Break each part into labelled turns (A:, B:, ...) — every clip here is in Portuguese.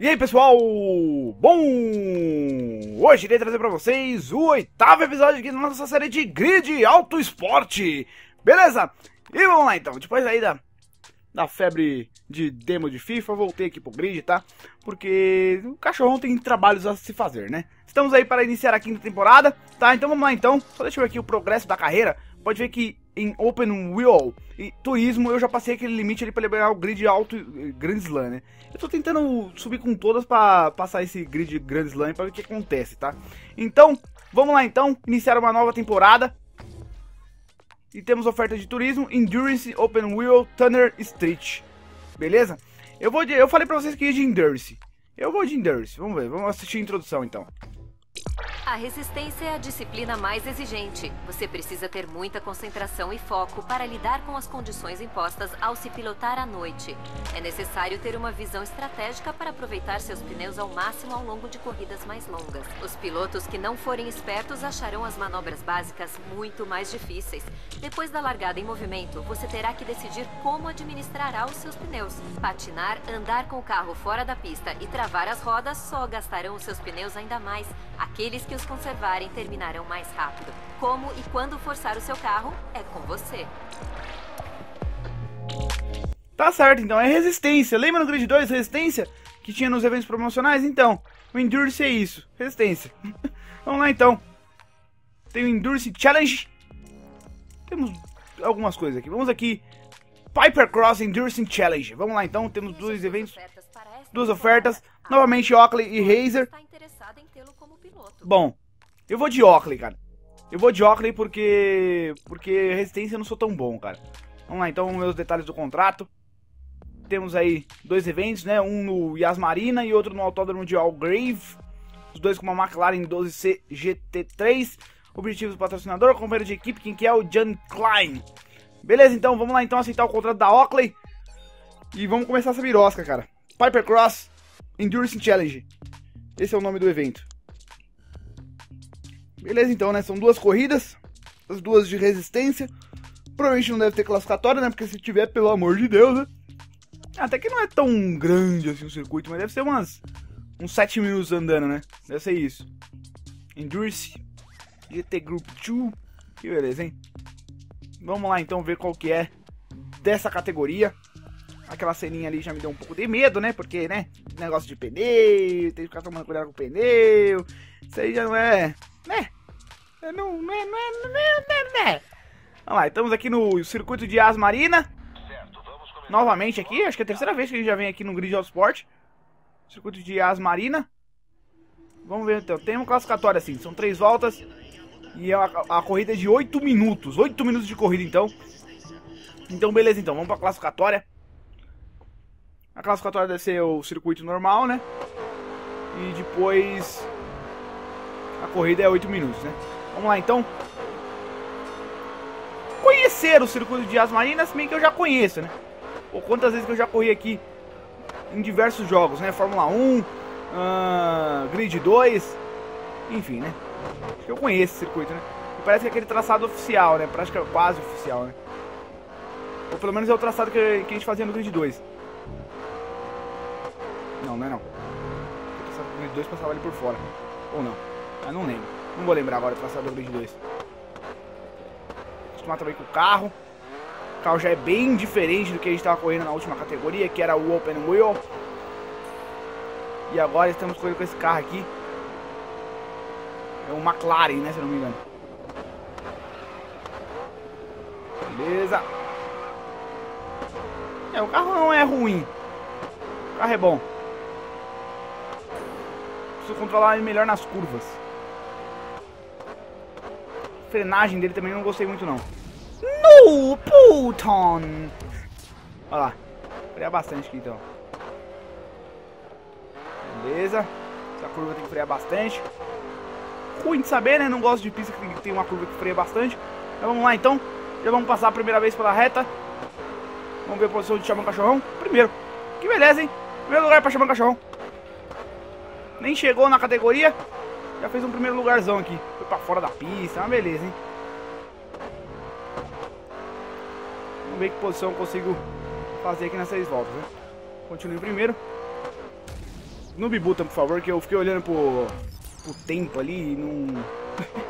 A: E aí pessoal, bom, hoje irei trazer pra vocês o oitavo episódio aqui da nossa série de Grid Auto Esporte, beleza? E vamos lá então, depois aí da, da febre de demo de FIFA, voltei aqui pro Grid, tá? Porque o cachorrão tem trabalhos a se fazer, né? Estamos aí para iniciar a quinta temporada, tá? Então vamos lá então, só deixa eu ver aqui o progresso da carreira, pode ver que em Open Wheel e Turismo eu já passei aquele limite ali para liberar o grid alto Grand Slam, né? Eu tô tentando subir com todas para passar esse grid Grand Slam para ver o que acontece, tá? Então, vamos lá então, iniciar uma nova temporada. E temos oferta de turismo, Endurance, Open Wheel, Tanner Street. Beleza? Eu vou de, eu falei para vocês que ia de Endurance. Eu vou de Endurance. Vamos ver, vamos assistir a introdução então.
B: A resistência é a disciplina mais exigente. Você precisa ter muita concentração e foco para lidar com as condições impostas ao se pilotar à noite. É necessário ter uma visão estratégica para aproveitar seus pneus ao máximo ao longo de corridas mais longas. Os pilotos que não forem espertos acharão as manobras básicas muito mais difíceis. Depois da largada em movimento, você terá que decidir como administrará os seus pneus. Patinar, andar com o carro fora da pista e travar as rodas só gastarão os seus pneus ainda mais. Aqueles que os conservarem terminarão mais rápido. Como e quando forçar o seu carro é com você.
A: Tá certo, então é resistência. Lembra no Grid 2 resistência que tinha nos eventos promocionais? Então, o Endurance é isso, resistência. Vamos lá então. Tem o Endurance Challenge. Temos algumas coisas aqui. Vamos aqui. Piper Cross Endurance Challenge. Vamos lá então, temos dois eventos, duas ofertas. Novamente Oakley e Razer. Bom, eu vou de Oakley, cara. Eu vou de Oakley porque porque resistência eu não sou tão bom, cara. Vamos lá, então, meus detalhes do contrato. Temos aí dois eventos, né? Um no Yas Marina e outro no Autódromo de Algrave. Os dois com uma McLaren 12C GT3. Objetivos do patrocinador, companheiro de equipe, quem que é? O John Klein. Beleza, então, vamos lá então aceitar o contrato da Oakley. E vamos começar essa birosca, cara. Piper Cross Endurance Challenge. Esse é o nome do evento. Beleza, então, né? São duas corridas, as duas de resistência. Provavelmente não deve ter classificatória, né? Porque se tiver, pelo amor de Deus, né? Até que não é tão grande assim o circuito, mas deve ser umas uns 7 minutos andando, né? Deve ser isso. Endurance GT Group 2. Que beleza, hein? Vamos lá então ver qual que é dessa categoria. Aquela ceninha ali já me deu um pouco de medo, né? Porque, né? Negócio de pneu, tem que ficar tomando cuidado com o pneu. Isso aí já não é. Né? Não, não, não, é, não, é, não, é, não, é. Vamos lá, estamos aqui no circuito de Asmarina. Novamente aqui, acho que é a terceira vez que a gente já vem aqui no Grid Autosport. Circuito de Asmarina. Vamos ver então. Tem uma classificatória assim, são três voltas. E a, a corrida é de 8 minutos. 8 minutos de corrida então. Então beleza então, vamos pra classificatória. A classificatória deve ser o circuito normal, né? E depois a corrida é 8 minutos, né? Vamos lá então. Conhecer o circuito de Asmarinas, meio que eu já conheço, né? Ou quantas vezes que eu já corri aqui em diversos jogos, né? Fórmula 1, uh, Grid 2, enfim, né? Acho que eu conheço esse circuito, né? E parece que é aquele traçado oficial, né? Praticamente quase oficial, né? Ou pelo menos é o traçado que, que a gente fazia no Grid 2. Não, não é não. O Grid 2 passava ali por fora. Ou não. Eu não lembro. Não vou lembrar agora do Grid 2. Acostumar também com o carro. O carro já é bem diferente do que a gente estava correndo na última categoria, que era o Open Wheel. E agora estamos correndo com esse carro aqui. É um McLaren, né, se eu não me engano. Beleza. É, o carro não é ruim. O carro é bom. Preciso controlar ele melhor nas curvas. Frenagem dele também não gostei muito, não. No, Puton! Olha lá. Freia bastante aqui, então. Beleza. Essa curva tem que frear bastante. Ruim de saber, né? Não gosto de pista que tem uma curva que freia bastante. Então vamos lá, então. Já vamos passar a primeira vez pela reta. Vamos ver a posição de Chamão Cachorrão. Primeiro. Que beleza, hein? Primeiro lugar para Chamão Cachorrão. Nem chegou na categoria. Já fez um primeiro lugarzão aqui. Pra fora da pista. Uma beleza, hein? Vamos ver que posição eu consigo fazer aqui nessas voltas, né? Continue em primeiro. no Bibuta, por favor, que eu fiquei olhando pro, pro tempo ali e não...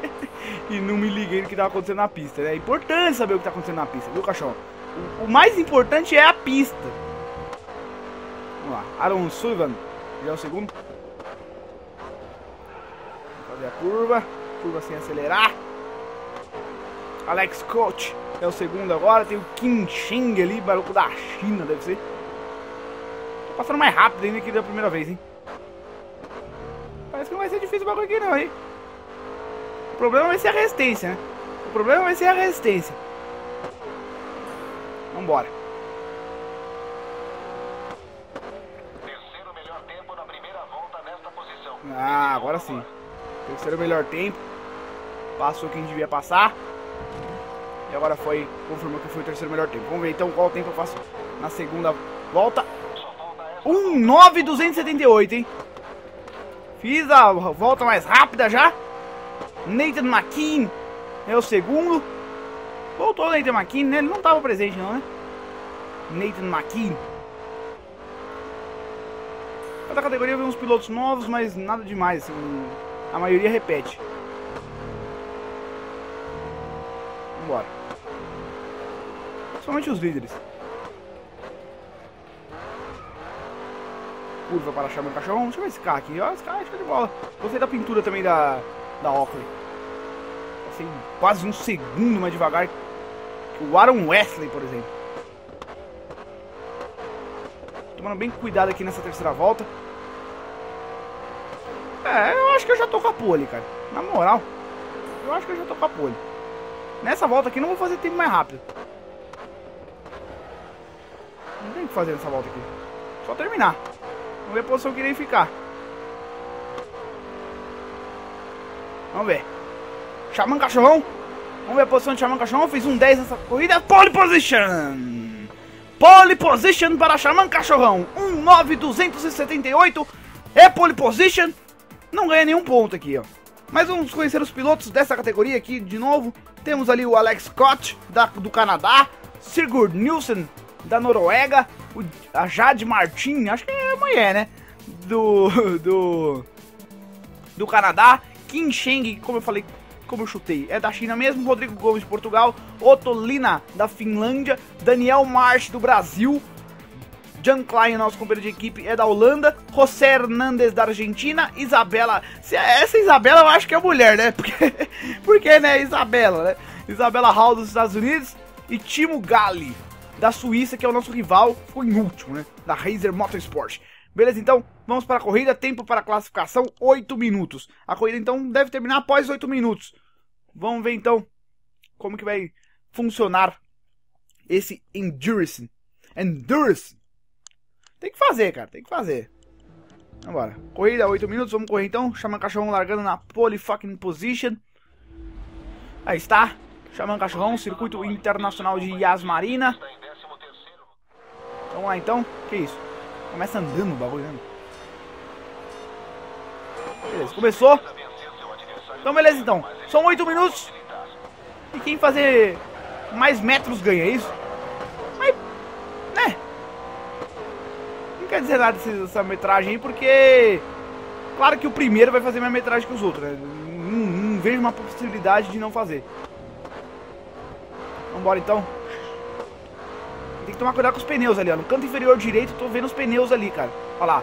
A: e não me liguei no que tava acontecendo na pista, né? É importante saber o que tá acontecendo na pista, viu, cachorro? O, o mais importante é a pista. Vamos lá, Aaron Sullivan, já é o segundo. Vamos fazer a curva, curva sem acelerar. Alex Coach é o segundo agora, tem o Kim Sheng ali, barulho da China, deve ser. Tô passando mais rápido ainda que da primeira vez, hein? Parece que não vai ser difícil o bagulho aqui não, hein? O problema vai ser a resistência, né? O problema vai ser a resistência. Vambora. Ah, agora sim. Terceiro melhor tempo. Passou quem devia passar. E agora foi, confirmou que foi o terceiro melhor tempo. Vamos ver então qual tempo eu faço na segunda volta.
C: Só falta essa
A: 1,9278, hein? Fiz a volta mais rápida já. Nathan McKean é o segundo. Voltou o Nathan McKean, né? Ele não estava presente não, né? Nathan McKean. Cada categoria vem uns pilotos novos, mas nada demais. Assim, a maioria repete. Vambora. Principalmente os líderes. Curva para chamar o cachorro. Deixa eu ver esse carro aqui. Ó, esse carro é de bola. Gostei da pintura também da, da Oakley. Passei quase um segundo mais devagar que o Aaron Wesley, por exemplo. Tomando bem cuidado aqui nessa terceira volta. É, eu acho que eu já tô com a pole, cara. Na moral, eu acho que eu já tô com a pole. Nessa volta aqui não vou fazer tempo mais rápido. Não tem o que fazer nessa volta aqui. Só terminar. Vamos ver a posição que irei ficar. Vamos ver. Xamã Cachorrão. Vamos ver a posição de Xamã Cachorrão. Fiz um 10 nessa corrida. Pole position. Pole position para Xamã Cachorrão. 19278. É pole position. Não ganha nenhum ponto aqui, ó. Mas vamos conhecer os pilotos dessa categoria aqui de novo. Temos ali o Alex Scott, da, do Canadá. Sigurd Nielsen, da Noruega. O, a Jade Martin, acho que é a mulher, né? Do, do, do Canadá. Kim Sheng, como eu falei, como eu chutei, é da China mesmo. Rodrigo Gomes, de Portugal. Otto Lina, da Finlândia. Daniel March, do Brasil. John Klein, nosso companheiro de equipe, é da Holanda. José Hernandes, da Argentina. Isabela. se- Essa Isabela eu acho que é mulher, né? Porque, porque né? Isabela, né? Isabela Hall dos Estados Unidos. E Timo Galli, da Suíça, que é o nosso rival. Ficou em último, né? Da Razer Motorsport. Beleza, então, vamos para a corrida. Tempo para a classificação: 8 minutos. A corrida, então, deve terminar após 8 minutos. Vamos ver, então, como que vai funcionar esse Endurance. Endurance. Tem que fazer, cara. Tem que fazer. Vambora. Corrida, 8 minutos. Vamos correr então. Chama cachorrão largando na pole fucking position. Aí está. Chamando cachorrão. Circuito Internacional de Yas Marina. Vamos lá então. Que isso? Começa andando o bagulho, né? Beleza, começou. Então beleza então. São 8 minutos. E quem fazer mais metros ganha, é isso? Mas, né? Quer dizer nada essa- essa metragem aí, porque... Claro que o primeiro vai fazer mais metragem que os outros, né? Não, não vejo uma possibilidade de não fazer. Vambora então. Tem que tomar cuidado com os pneus ali, ó. No canto inferior direito, tô vendo os pneus ali, cara. Olha lá.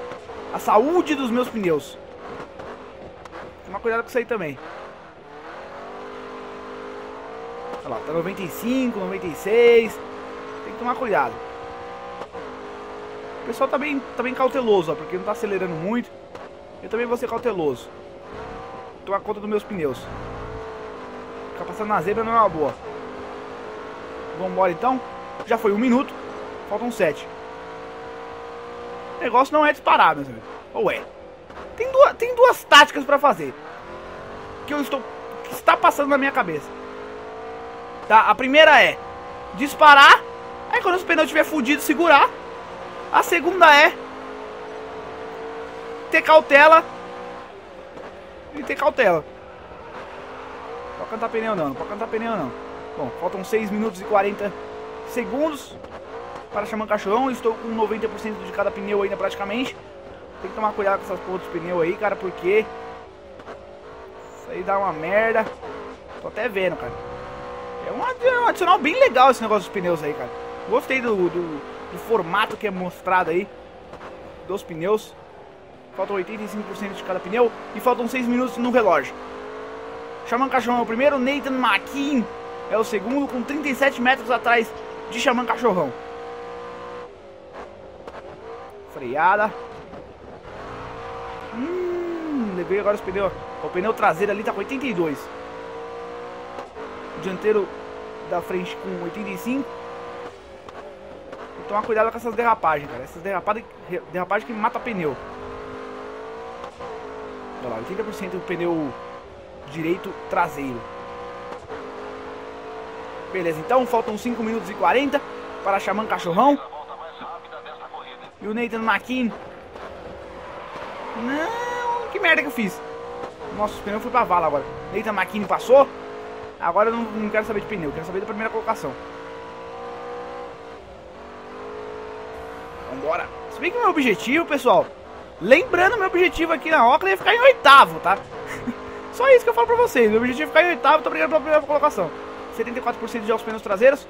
A: A saúde dos meus pneus. Tomar cuidado com isso aí também. Olha lá, tá 95, 96. Tem que tomar cuidado. O pessoal tá bem, tá bem cauteloso, ó, porque não tá acelerando muito. Eu também vou ser cauteloso. Tomar conta dos meus pneus. Ficar passando na zebra não é uma boa. Vambora então. Já foi um minuto. Faltam sete. O negócio não é disparar, meus amigos. Ou é? Tem duas, tem duas táticas pra fazer. Que eu estou. Que está passando na minha cabeça. Tá? A primeira é disparar. Aí quando os pneus estiver fudido, segurar. A segunda é ter cautela. E ter cautela. Não pode cantar pneu não, não pode cantar pneu não. Bom, faltam 6 minutos e 40 segundos para chamar cachorrão. Estou com 90% de cada pneu ainda praticamente. Tem que tomar cuidado com essas dos pneus aí, cara, porque... Isso aí dá uma merda. Tô até vendo, cara. É um, um adicional bem legal esse negócio dos pneus aí, cara. Gostei do, do, do formato que é mostrado aí. Dos pneus. Faltam 85% de cada pneu. E faltam 6 minutos no relógio. Xamã Cachorrão é o primeiro. Nathan Maquin é o segundo, com 37 metros atrás de Xamã Cachorrão. Freada. Hum, levei agora os pneus. O pneu traseiro ali tá com 82. O dianteiro da frente com 85. Tomar cuidado com essas derrapagens, cara. Essas derrapagens, que mata pneu. Olha lá, 80% do pneu direito traseiro. Beleza, então faltam 5 minutos e 40 para Xamã Cachorrão. E o Nathan McKean. Não, que merda que eu fiz. Nossa, os pneus foi pra vala agora. Nathan McKean passou. Agora eu não, não quero saber de pneu, quero saber da primeira colocação. Vambora. Se bem que meu objetivo, pessoal, lembrando meu objetivo aqui na Oca é ficar em oitavo, tá? Só isso que eu falo pra vocês. Meu objetivo é ficar em oitavo, tô brigando pela primeira colocação. 74% de aos pneus traseiros.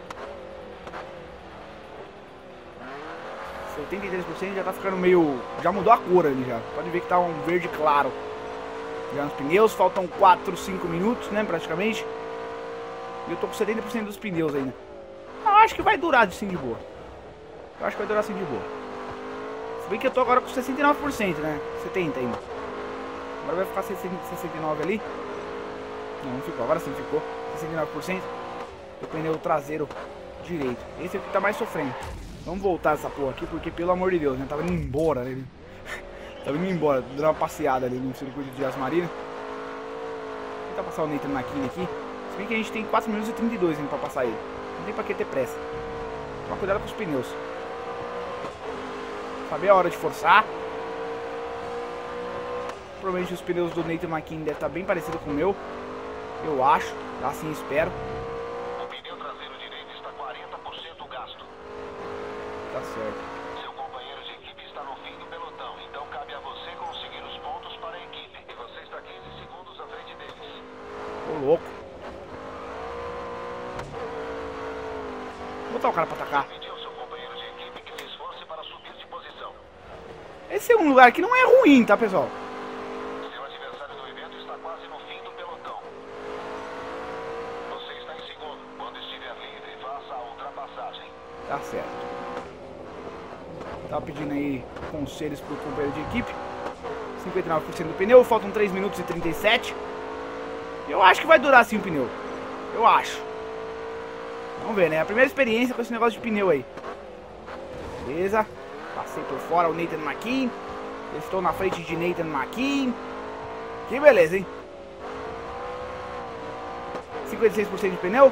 A: 83% já tá ficando meio... Já mudou a cor ali já. Pode ver que tá um verde claro. Já nos pneus, faltam 4, 5 minutos, né, praticamente. E eu tô com 70% dos pneus ainda. Eu acho que vai durar assim de boa. Eu acho que vai durar assim de boa. Se bem que eu tô agora com 69%, né? 70 ainda. Agora vai ficar 69 ali. Não, não ficou. Agora sim ficou. 69% do pneu traseiro direito. Esse aqui tá mais sofrendo. Vamos voltar essa porra aqui, porque pelo amor de Deus, né? Tava indo embora, né? Tava indo embora, dando uma passeada ali no circuito de Asmarina. Vou tentar passar o Nathan Nakini aqui. Se bem que a gente tem 4 minutos e 32 ainda pra passar ele. Não tem pra que ter pressa. Toma cuidado com os pneus. Saber a hora de forçar. Provavelmente os pneus do Nathan McKinney devem estar bem parecidos com o meu. Eu acho, assim espero.
C: O pneu traseiro direito está 40% gasto.
A: Tá certo.
C: Seu companheiro de equipe está no fim do pelotão, então cabe a você conseguir os pontos para a equipe. E você está 15 segundos à frente deles.
A: Ô louco. Vou botar o cara pra atacar.
C: Pediu ao seu companheiro de equipe que se esforce para subir de posição.
A: Esse é um lugar que não é ruim, tá pessoal?
C: Seu adversário do evento está quase no fim do pelotão. Você está em segundo. Quando estiver livre, faça a ultrapassagem.
A: Tá certo. Tava pedindo aí conselhos pro companheiro de equipe. 59% do pneu, faltam 3 minutos e 37. Eu acho que vai durar assim o pneu. Eu acho. Vamos ver, né? A primeira experiência com esse negócio de pneu aí. Beleza. Passei por fora o Nathan McKean. Estou na frente de Nathan McKean. Que beleza, hein? 56% de pneu.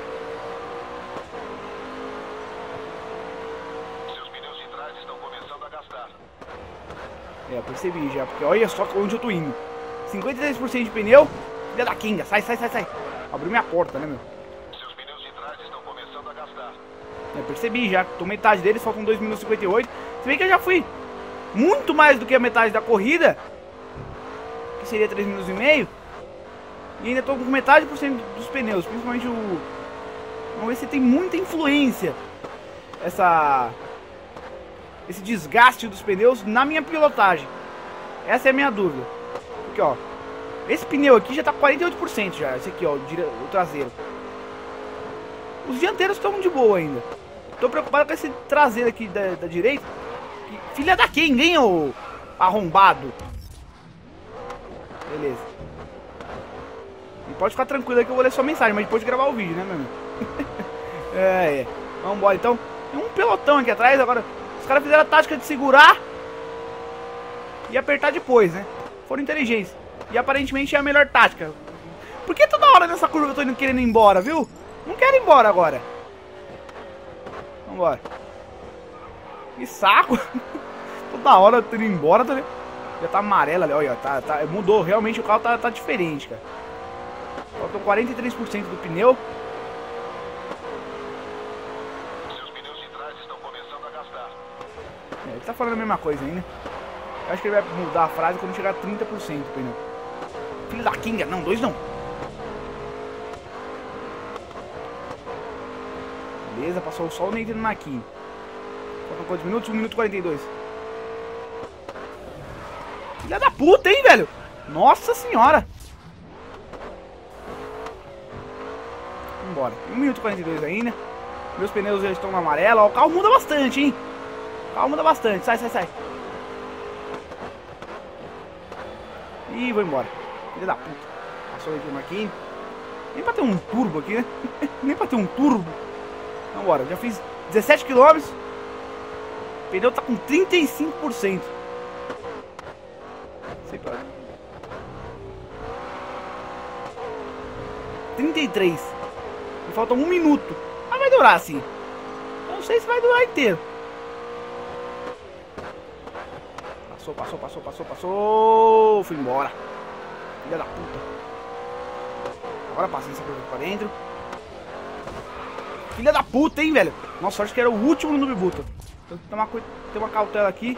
C: Seus pneus de trás estão começando a gastar.
A: É, percebi já, porque olha só onde eu tô indo. 53% de pneu. Filha da Kinga, sai, sai, sai, sai. Abriu minha porta, né, meu?
C: Seus pneus de trás estão começando a gastar.
A: É, percebi já, tô metade deles, faltam 2 minutos e 58. Se bem que eu já fui muito mais do que a metade da corrida, que seria 3 minutos e meio. E ainda tô com metade por cento dos pneus, principalmente o. Vamos ver se tem muita influência essa. Esse desgaste dos pneus na minha pilotagem. Essa é a minha dúvida. Porque ó, esse pneu aqui já tá com 48% já, esse aqui ó, o traseiro. Os dianteiros estão de boa ainda. Tô preocupado com esse traseiro aqui da, da direita. Filha da quem, hein, ô arrombado? Beleza. E pode ficar tranquilo aí que eu vou ler sua mensagem, mas depois de gravar o vídeo, né, meu amigo? é, é. Vambora então. Tem um pelotão aqui atrás, agora os caras fizeram a tática de segurar e apertar depois, né? Foram inteligentes. E aparentemente é a melhor tática. Por que toda hora nessa curva eu tô indo querendo ir embora, viu? Não quero ir embora agora. Vambora. Que saco. toda hora tô indo embora, tá vendo? Já tá amarela ali, olha, tá, tá, mudou. Realmente o carro tá, tá diferente, cara. Faltou 43% do pneu.
C: Seus pneus de trás estão começando a gastar.
A: É, ele tá falando a mesma coisa ainda. Eu acho que ele vai mudar a frase quando chegar a 30% o pneu. Filho da Kinga, não, dois não. Beleza, passou o sol nem entrando na Kim. Faltam quantos minutos? 1 minuto e 42. Filha da puta, hein, velho? Nossa senhora. Vambora. 1 minuto e 42 ainda. Meus pneus já estão no amarelo. Ó, o carro muda bastante, hein? O carro muda bastante. Sai, sai, sai. Ih, vou embora. Filha da puta. Passou aqui o Marquinhos. Nem pra ter um turbo aqui, né? Nem pra ter um turbo. Vambora. Já fiz 17 km. Pneu tá com 35%. Sei pra... 33. Me falta um minuto. Mas vai durar assim. Não sei se vai durar inteiro. Passou, passou, passou, passou, passou. Fui embora. Filha da puta. Agora passa essa coisa pra dentro. Filha da puta, hein, velho. Nossa, acho que era o último no Nubibuto. Então tem uma, tem uma cautela aqui.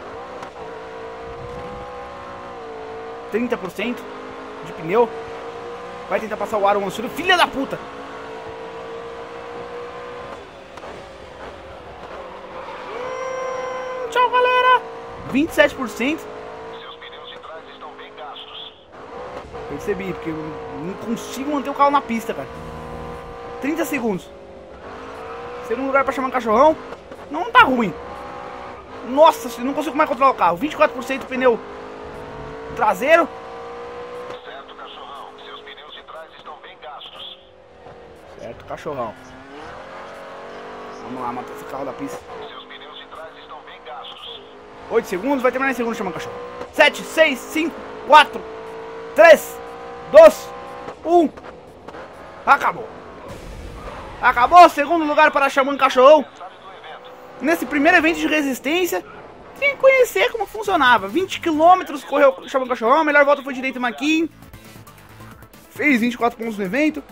A: 30% de pneu. Vai tentar passar o ar Mansur. Filha da puta! Hum, tchau, galera! 27%.
C: Seus pneus de trás estão bem gastos.
A: Percebi, porque eu não consigo manter o carro na pista, cara. 30 segundos. Segundo lugar pra chamar um cachorrão. Não tá ruim. Nossa, não consigo mais controlar o carro. 24% pneu traseiro.
C: Certo, cachorrão. Seus pneus de trás estão bem gastos.
A: Certo, cachorrão. Vamos lá, matar esse carro da pista.
C: Seus pneus de trás estão bem gastos.
A: 8 segundos, vai terminar em segundo chamando cachorro. 7, 6, 5, 4, 3, 2, 1. Acabou. Acabou, segundo lugar para chamando cachorrão. Nesse primeiro evento de resistência, tem que conhecer como funcionava. 20 km correu chamando cachorrão, a melhor volta foi direito Maquin. Fez 24 pontos no evento.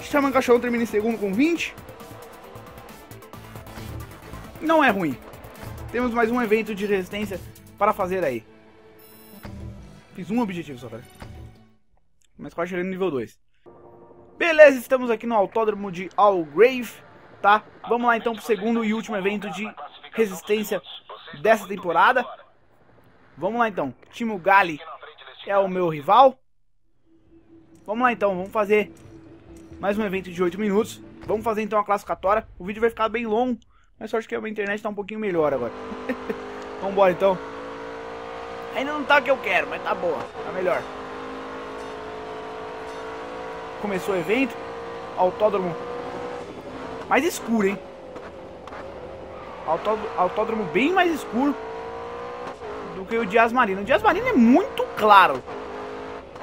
A: Chamando cachorrão termina em segundo com 20. Não é ruim. Temos mais um evento de resistência para fazer aí. Fiz um objetivo só, cara. Mas quase chegando no nível 2. Beleza, estamos aqui no autódromo de Algrave, tá? Vamos lá então pro segundo e último evento de resistência dessa temporada. Vamos lá então. Timo Gali é o meu rival. Vamos lá então, vamos fazer mais um evento de 8 minutos. Vamos fazer então a classificatória. O vídeo vai ficar bem longo, mas só acho que a minha internet tá um pouquinho melhor agora. Vambora então. Ainda não tá o que eu quero, mas tá boa, tá melhor. Começou o evento, autódromo mais escuro, hein? Autódromo, bem mais escuro do que o de Asmarino. O de Asmarino é muito claro.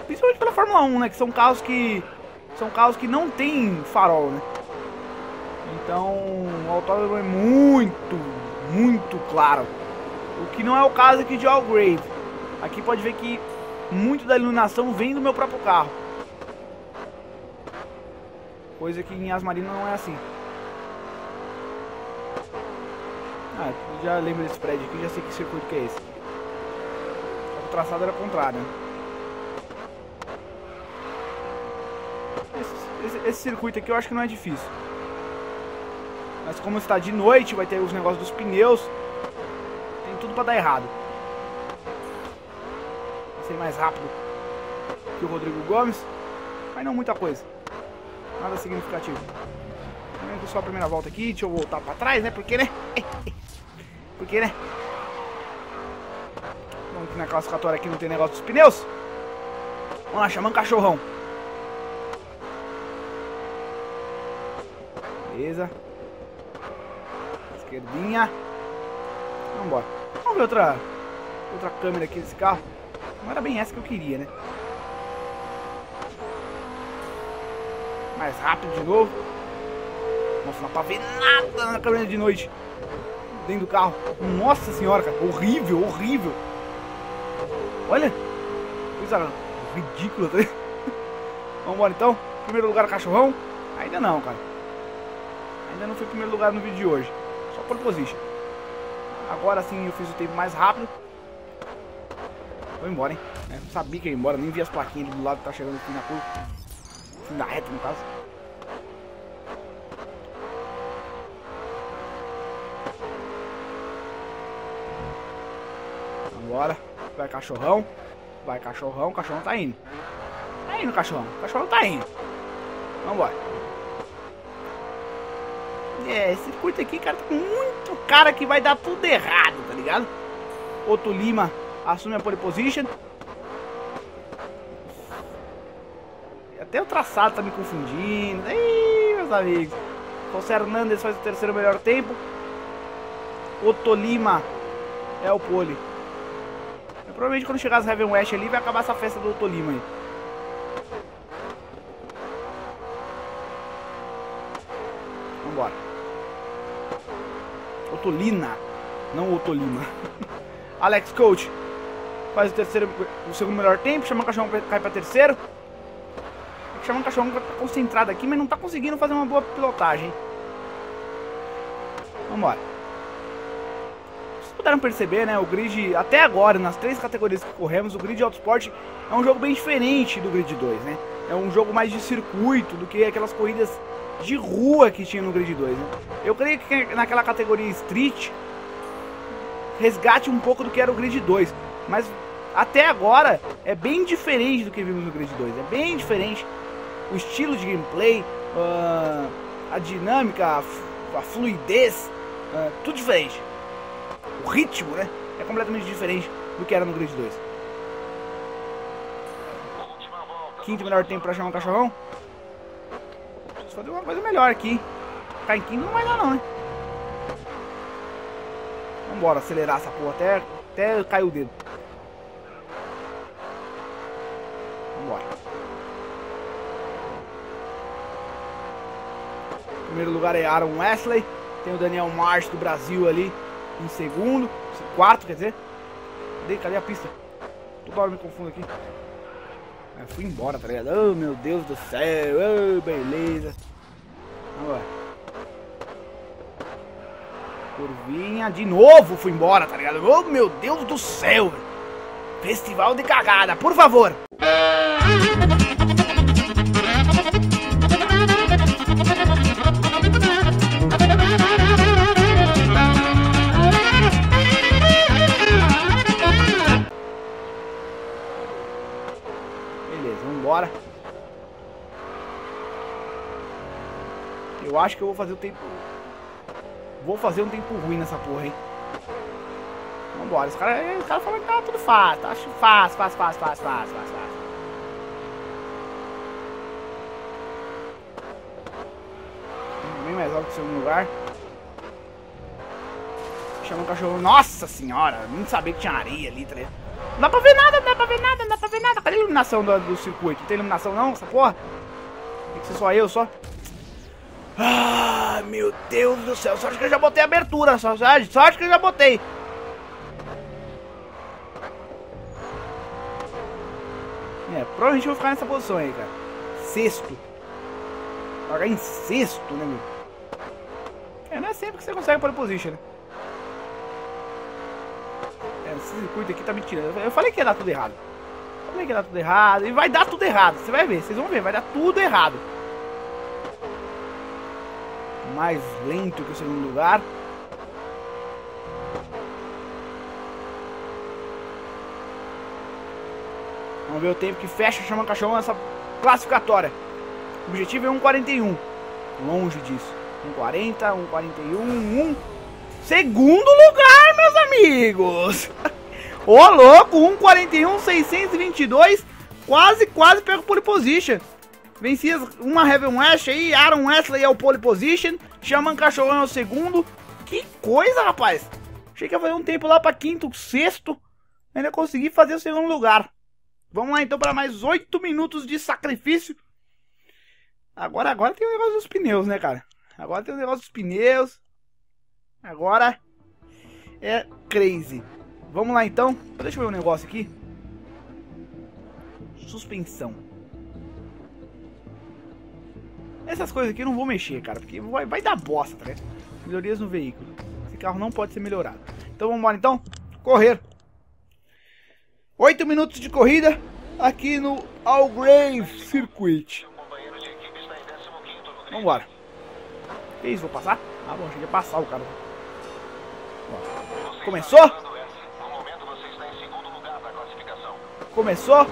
A: Principalmente pela Fórmula 1, né? Que são carros que. São carros que não tem farol, né? Então o autódromo é muito, muito claro. O que não é o caso aqui de Algrave. Aqui pode ver que muito da iluminação vem do meu próprio carro. Coisa que em Asmarino não é assim. Ah, já lembro desse prédio aqui, já sei que circuito que é esse. O traçado era contrário? Esse, esse, esse, circuito aqui eu acho que não é difícil. Mas como está de noite, vai ter os negócios dos pneus. Tem tudo pra dar errado. Vai ser mais rápido que o Rodrigo Gomes. Mas não muita coisa. Nada significativo. Só a primeira volta aqui. Deixa eu voltar pra trás, né? Porque, né? Porque, né? Vamos que na classificatória aqui não tem negócio dos pneus. Vamos lá, chamando cachorrão. Beleza. Esquerdinha. Vamos embora. Vamos ver outra, outra câmera aqui desse carro. Não era bem essa que eu queria, né? Mais rápido de novo. Nossa, não dá pra ver nada na câmera de noite. Dentro do carro. Nossa senhora, cara. Horrível, horrível. Olha. Coisa ridícula, tá embora então. Primeiro lugar, cachorrão. Ainda não, cara. Ainda não foi primeiro lugar no vídeo de hoje. Só por position. Agora sim eu fiz o tempo mais rápido. Vou embora, hein? É, não sabia que ia embora, nem vi as plaquinhas do lado que tá chegando fim da curva. Fim da reta, no caso. Vambora. Vai, cachorrão. Vai, cachorrão. O cachorrão tá indo. Tá indo, cachorrão. O cachorrão tá indo. Vambora. É, esse circuito aqui, cara, tá com muito cara que vai dar tudo errado, tá ligado? Outro Lima assume a pole position. Até o traçado tá me confundindo. Ih, meus amigos. José Hernandes faz o terceiro melhor tempo. Otto Lima é o pole. Provavelmente quando chegar as Heaven West ali vai acabar essa festa do Otto Lima aí. Vambora. Otolina, não Otolima. Alex Coach faz o terceiro, o segundo melhor tempo, chama o cachorro cair pra terceiro. Chama o cachorro estar concentrado aqui, mas não tá conseguindo fazer uma boa pilotagem. Vambora puderam perceber, né, o grid, até agora, nas três categorias que corremos, o grid Autosport é um jogo bem diferente do grid 2, né? É um jogo mais de circuito do que aquelas corridas de rua que tinha no grid 2, né? Eu creio que naquela categoria Street resgate um pouco do que era o grid 2, mas até agora é bem diferente do que vimos no grid 2, é bem diferente o estilo de gameplay, uh, a dinâmica, a, a fluidez, uh, tudo diferente ritmo, né? É completamente diferente do que era no Grid 2. Quinto melhor tempo pra chamar um cachorrão. Preciso fazer uma coisa melhor aqui. Ficar em quinto não vai dar não, né? Vambora, acelerar essa porra até, até cair o dedo. Vambora. Primeiro lugar é Aaron Wesley. Tem o Daniel March do Brasil ali em segundo, quarto, quer dizer. Cadê, cadê a pista? Toda hora me confundo aqui. Eu fui embora, tá ligado? Oh, meu Deus do céu, oh, beleza. Lá. Curvinha, de novo fui embora, tá ligado? Oh, meu Deus do céu. Festival de cagada, por favor. Acho que eu vou fazer o tempo... Vou fazer um tempo ruim nessa porra, hein? Vambora. Os caras cara falam que tá tudo fácil. Tá fácil, fácil, fácil, fácil, fácil, fácil. Bem mais alto que o segundo lugar. Chama o cachorro. Nossa senhora! Nem sabia que tinha areia ali, tá ligado? Não dá pra ver nada, não dá pra ver nada, não dá pra ver nada. Cadê a iluminação do, do circuito? Não tem iluminação não, essa porra? Tem que ser só eu, só. Ah, meu Deus do céu. Sorte que eu já botei abertura, só. Sorte que eu já botei. É, provavelmente eu vou ficar nessa posição aí, cara. Sexto. Pagar em sexto, né, meu? É, não é sempre que você consegue pole position, né? É, esse circuito aqui tá me tirando. Eu falei que ia dar tudo errado. Eu falei que ia dar tudo errado. E vai dar tudo errado. Você vai ver, vocês vão ver. Vai dar tudo errado mais lento que o segundo lugar. Vamos ver o tempo que fecha chama cachorro nessa classificatória. O objetivo é 1,41. Longe disso. 1,40, 1,41, 1. Segundo lugar, meus amigos! Ô louco, 1,41, 622. Quase, quase pego pole position. Venci uma Heaven West aí, Aaron Wesley é o pole position, Shaman Cachorrão é o segundo. Que coisa, rapaz! Achei que ia fazer um tempo lá para quinto, sexto, ainda consegui fazer o segundo lugar. Vamos lá então para mais oito minutos de sacrifício. Agora, agora tem o negócio dos pneus, né, cara? Agora tem o negócio dos pneus. Agora é crazy. Vamos lá então. Deixa eu ver um negócio aqui. Suspensão. Essas coisas aqui eu não vou mexer, cara, porque vai, vai dar bosta, tá ligado? Melhorias no veículo. Esse carro não pode ser melhorado. Então vamos embora então. Correr. 8 minutos de corrida aqui no Algrave Circuit. Vambora. Que isso, vou passar? Ah, bom, cheguei a passar o cara. Ó. Começou?
C: No momento você está em segundo lugar na classificação.
A: Começou?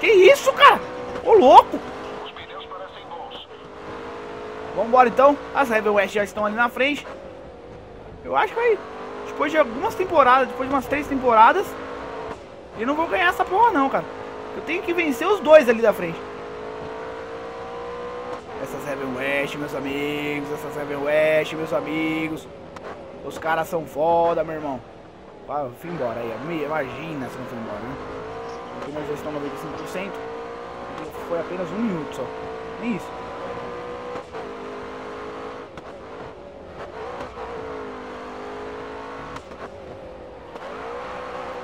A: Que isso, cara? Ô, louco!
C: Os pneus parecem bons.
A: Vambora então. As Rebel West já estão ali na frente. Eu acho que vai. Depois de algumas temporadas, depois de umas três temporadas, eu não vou ganhar essa porra não, cara. Eu tenho que vencer os dois ali da frente. Essas Rebel West, meus amigos. Essas Rebel West, meus amigos. Os caras são foda, meu irmão. Ah, fui embora aí. Imagina se não fui embora, né? Nós já estamos 95%. E Foi apenas um minuto só. Nem isso.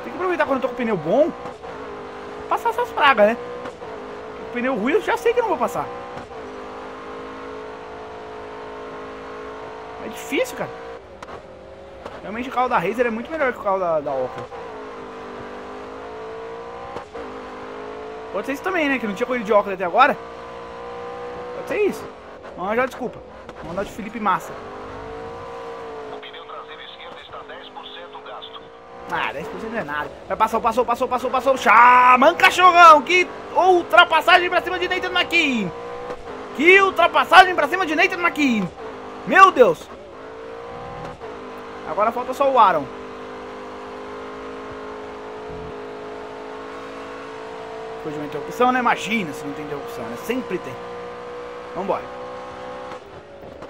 A: Tem que aproveitar quando eu tô com pneu bom. Passar essas pragas, né? O pneu ruim eu já sei que não vou passar. É difícil, cara. Realmente o carro da Razer é muito melhor que o carro da, da. Pode ser isso também, né? Que não tinha corrido de óculos até agora. Pode ser isso. Vamos arranjar desculpa. Vamos mandar de Felipe Massa.
C: O pneu traseiro esquerdo está 10% gasto.
A: Ah, 10% não é nada. Vai, passou, passou, passou, passou, passou. Xamã cachorrão! Que ultrapassagem pra cima de Nathan McKean! Que ultrapassagem pra cima de Nathan McKean! Meu Deus! Agora falta só o Aaron. Depois de uma interrupção, né? Imagina se não tem interrupção, né? Sempre tem. Vambora.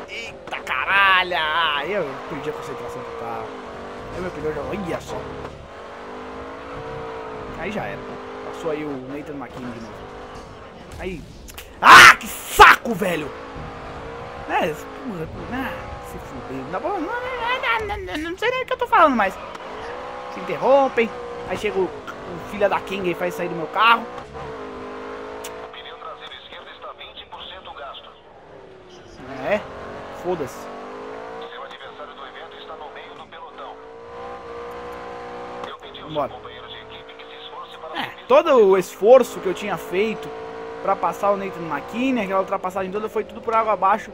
A: Eita caralho! Ah, Eu perdi a concentração total. Aí meu pneu já. Olha só. Aí já era. Passou aí o Nathan McKinney de novo. Aí. Ah, que saco, velho! É, porra, ah, se fudeu. Não, não, não, não, não sei nem o que eu tô falando, mas. Se interrompem. Aí chega o, o filho da King e faz sair do meu carro.
C: O pneu traseiro esquerdo está 20% gasto.
A: É, foda-se.
C: Seu adversário do evento está no meio do pelotão. Eu pedi ao
A: Bora.
C: seu companheiro de equipe que se esforce para
A: É, todo o esforço que eu tinha feito pra passar o Nathan McKinney, aquela ultrapassagem toda, foi tudo por água abaixo.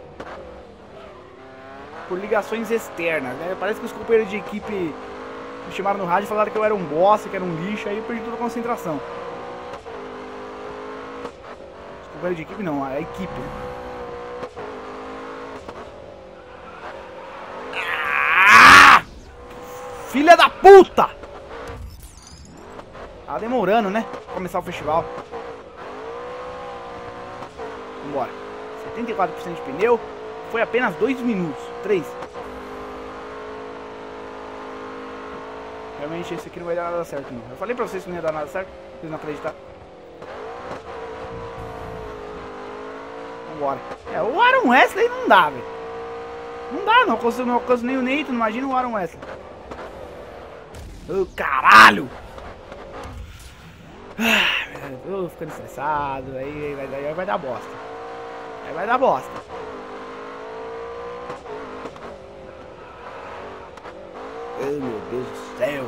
A: Por ligações externas, né? Parece que os companheiros de equipe me chamaram no rádio e falaram que eu era um bosta, que era um lixo, aí eu perdi toda a concentração. Os companheiros de equipe não, a equipe. né? Ah! Filha da puta! Tá demorando, né? Pra começar o festival. Vambora. 74% de pneu. Foi apenas 2 minutos. 3. Realmente esse aqui não vai dar nada certo, não. Eu falei pra vocês que não ia dar nada certo. Vocês não acreditaram. Vambora. É, o Aaron Wesley não dá, velho. Não dá, não. alcanço- Não alcanço nem o Nathan. Imagina o Aaron Wesley. Ô, caralho! Ah, Eu tô ficando estressado, aí vai, aí vai dar bosta. Aí vai dar bosta. Oh, meu Deus do céu.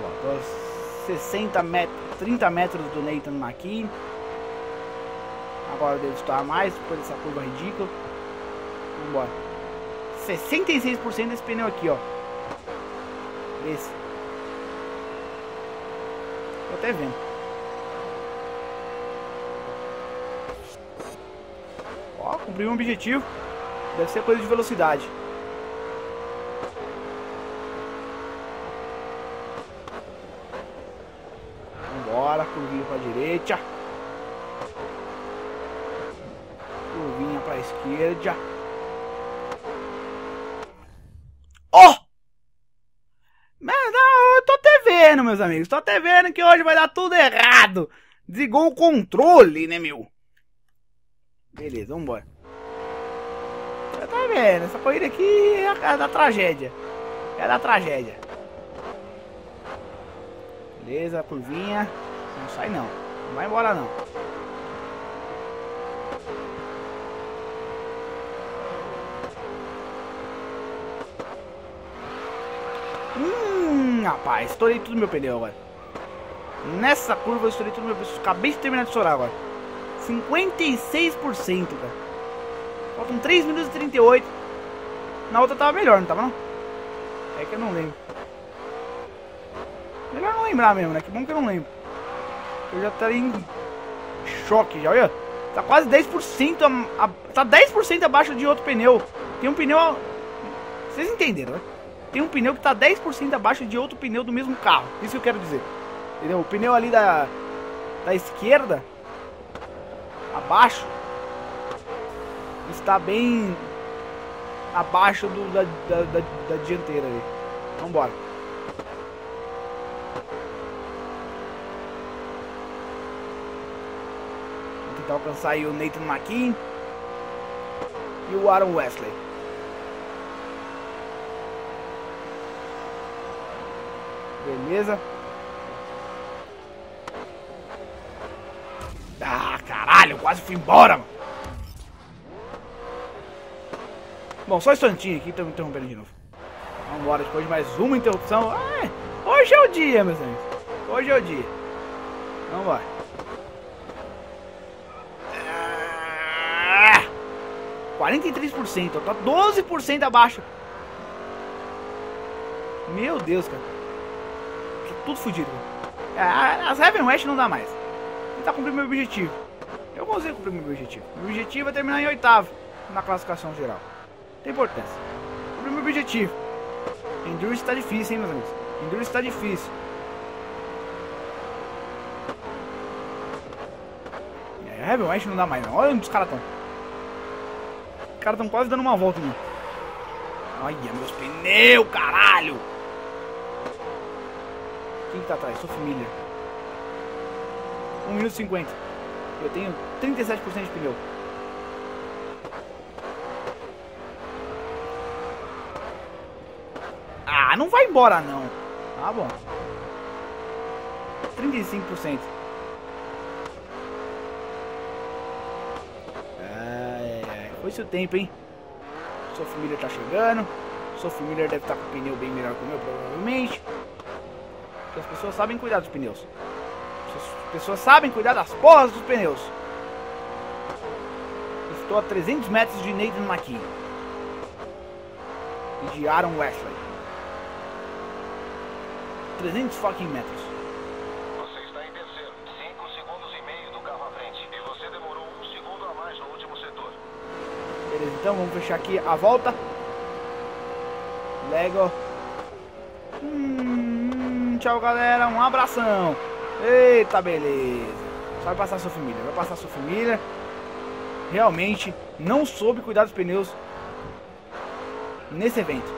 A: Vamos tô a 60 metros, 30 metros do Nathan McKee. Agora eu devo estar mais depois dessa curva ridícula. Vambora. 66% desse pneu aqui, ó. Esse. Tô até vendo. Ó, cumpri um objetivo. Deve ser coisa de velocidade. Vambora, curvinha pra direita. Curvinha pra esquerda. Ó! Mas não, eu tô até vendo, meus amigos. Tô até vendo que hoje vai dar tudo errado. Desligou o controle, né, meu? Beleza, vambora. Você tá vendo? Essa corrida aqui é a- é da tragédia. É da tragédia. Beleza, curvinha. Não sai não. Não vai embora não. Rapaz, estourei tudo meu pneu agora. Nessa curva eu estourei tudo meu pneu. Acabei de terminar de estourar agora. 56%, cara. Faltam 3 minutos e 38. Na outra tava melhor, não tava não? É que eu não lembro. Melhor não lembrar mesmo, né? Que bom que eu não lembro. Eu já estaria em choque já, olha. Tá quase 10% a, a, Tá 10% abaixo de outro pneu. Tem um pneu... Vocês entenderam, né? Tem um pneu que tá 10% abaixo de outro pneu do mesmo carro. Isso eu quero dizer. Entendeu? O pneu ali da, da esquerda, abaixo, está bem abaixo do, da, da, da, da dianteira ali. Vambora. Vamos tentar alcançar aí o Nathan McKean e o Aaron Wesley. Beleza. Ah, caralho, eu quase fui embora, mano. Bom, só um instantinho aqui, tô me interrompendo de novo. Vamos embora, depois de mais uma interrupção. Ah, hoje é o dia, meus amigos. Hoje é o dia. Vamos embora. Ah, 43%, tá 12% abaixo. Meu Deus, cara. Tudo fodido. É, as Heaven West não dá mais. Tentar cumprir meu objetivo. Eu consigo cumprir meu objetivo. Meu objetivo é terminar em oitavo na classificação geral. Tem importância. Cumprir meu objetivo. Endurance tá difícil, hein, meus amigos. Endurance tá difícil. É, Heaven West não dá mais, não. Olha onde os caras estão. Os caras estão quase dando uma volta mim. Olha meus pneus, caralho! Quem que tá atrás? Sophie Miller. 1 minuto e 50. Eu tenho 37% de pneu. Ah, não vai embora não. Tá bom. 35%. Ai, ai. Foi seu tempo, hein? Sophie Miller tá chegando. Sophie Miller deve estar tá com o pneu bem melhor que o meu, provavelmente. Porque as pessoas sabem cuidar dos pneus. As pessoas sabem cuidar das porras dos pneus. Estou a 300 metros de Nathan McKee. E de Aaron Wesley. 300 fucking metros.
C: Você está em terceiro. 5 segundos e meio do carro à frente. E você demorou um segundo a mais no último setor.
A: Beleza, então vamos fechar aqui a volta. Lego. Tchau, galera. Um abração. Eita, beleza. Vai passar sua família. Vai passar sua família. Realmente não soube cuidar dos pneus nesse evento.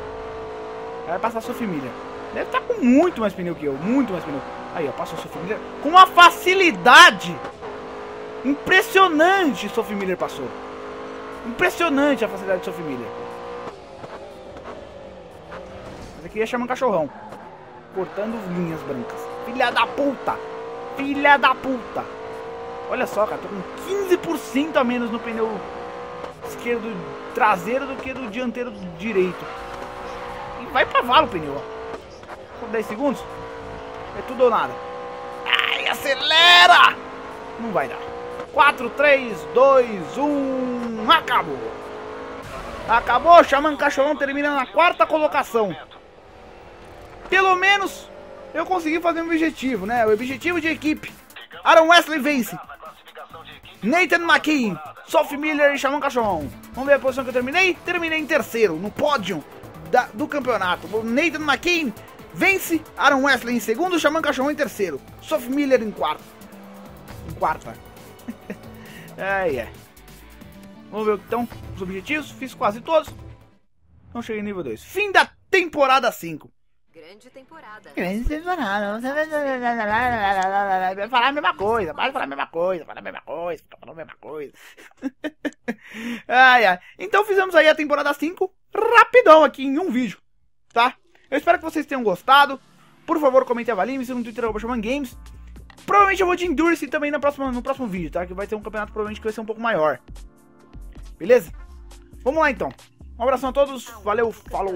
A: Vai passar sua família. Deve estar com muito mais pneu que eu. Muito mais pneu. Aí, ó. Passou a Sophie Miller com uma facilidade impressionante. Sophie Miller passou. Impressionante a facilidade de Sophie Miller. Mas aqui ia chamar um cachorrão. Cortando linhas brancas. Filha da puta! Filha da puta! Olha só, cara, tô com 15% a menos no pneu esquerdo traseiro do que do dianteiro direito. E vai pra vala o pneu, ó. Com 10 segundos, é tudo ou nada. Ai, acelera! Não vai dar. 4, 3, 2, 1, acabou! Acabou, Xamã Cachorrão termina na quarta colocação. Pelo menos eu consegui fazer um objetivo, né? O objetivo de equipe. Aaron Wesley vence. Nathan McKean, Sophie Miller e Xamã Cachorrão. Vamos ver a posição que eu terminei? Terminei em terceiro, no pódio da, do campeonato. Nathan McKean vence, Aaron Wesley em segundo, Xamã Cachorrão em terceiro. Sophie Miller em quarto. Em quarta. ai, ai. Vamos ver então os objetivos. Fiz quase todos. Não cheguei em nível 2. Fim da temporada 5.
B: Grande temporada.
A: Grande temporada. Vai falar a mesma coisa. Para falar a mesma coisa. Falar a mesma coisa. Falando a mesma coisa. ai, ai. Então fizemos aí a temporada 5 rapidão aqui em um vídeo. Tá? Eu espero que vocês tenham gostado. Por favor, comente e avalie. Me siga no Twitter, arroba Games. Provavelmente eu vou de Endurance também no próximo, no próximo vídeo, tá? Que vai ter um campeonato provavelmente que vai ser um pouco maior. Beleza? Vamos lá então. Um abração a todos. Valeu, falou.